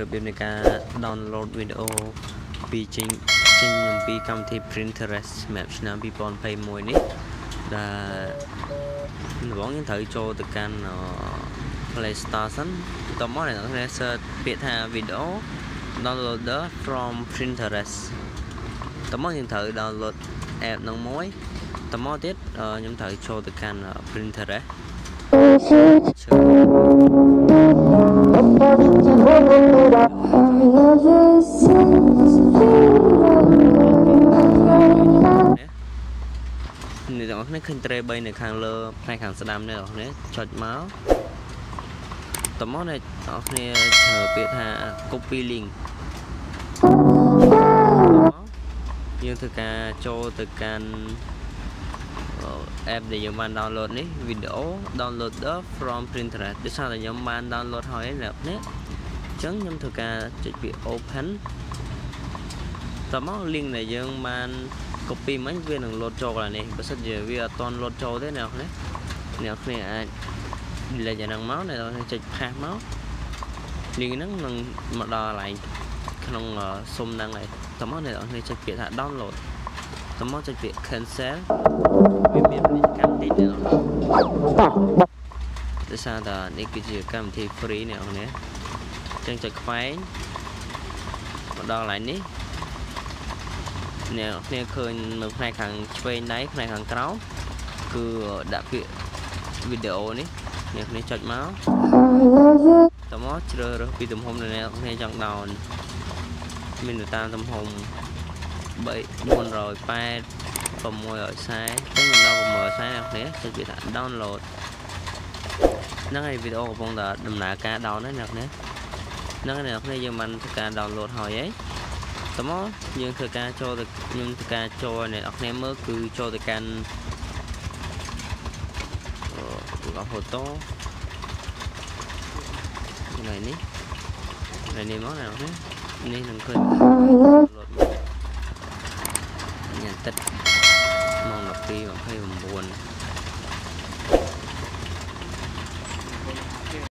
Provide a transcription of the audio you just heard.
របៀបនៃការ download វីដេអូពីចេញចេញអំពីកម្មវិធី Pinterest សម្រាប់ឆ្នាំ2021នេះដែលដំបូងយើងត្រូវចូលទៅកាន់ Play Store សិនបន្ទាប់មកអ្នកនរ search ពាក្យថា video downloader from Pinterest តមកយើងត្រូវ download app នឹងមួយតមកទៀតខ្ញុំត្រូវចូលទៅកាន់ Pinterest អ្ន នាឃើញត្រេ3នៅខាងលើផ្នែកខាងស្ដាំនេះបងប្អូនចុចមកតមកអ្នកទាំងអស់គ្នាប្រើពាក្យថា copy link យើងធ្វើការចូលទៅកាន់ app ដែលយើងបាន download នេះ video downloader from Pinterest ដូចថាខ្ញុំបាន download ហើយអ្នកនេះអញ្ចឹងខ្ញុំធ្វើការចុចពាក្យ open តមក link ដែលយើងបាន copy មិញវានឹង load ចូលកន្លែងនេះបើសិនជាវាអត់ទាន់ load ចូលទេអ្នកនេះអ្នកគ្នាអាច delete យ៉ាងហ្នឹងមកអ្នកគ្នាចុចផាសមក link ហ្នឹងនឹងមកដល់កន្លែងក្នុងស៊ុំហ្នឹងហើយតមកអ្នកគ្នាចុចពាក្យថា download តមកចុចពាក្យ cancel វាមានពាណិជ្ជកម្មតិចអ្នកដោយសារតែនេះគឺជាកម្មវិធី free អ្នកគ្នាចឹងចុចខ្វែងមកដល់កន្លែងនេះ អ្នកគ្នាឃើញនៅផ្នែកខាងឆ្វេងដៃផ្នែកខាងក្រោមគឺដាក់ពាក្យវីដេអូនេះអ្នកគ្នាចុចមកតមកជ្រើសរើសពីទំហំដែលអ្នកគ្នាចង់ដោនមានទៅតាមទំហំ3 480 640ចឹងដល់640អ្នកគ្នាចុចពាក្យថា download ហ្នឹងហើយវីដេអូកំពុងតែដំណើរការ down ហ្នឹងអ្នកគ្នាហ្នឹងហើយអ្នកគ្នាយើងបានធ្វើការ download ហើយហី តមកយើងធ្វើការចូលទៅខ្ញុំធ្វើការចូលអ្នកនរគ្នាមើលគឺចូលទៅកាន់អឺ photo ថ្ងៃនេះថ្ងៃនេះមកអ្នកនរគ្នានេះនឹងឃើញ download ញ៉ាំទឹកម៉ោង12:29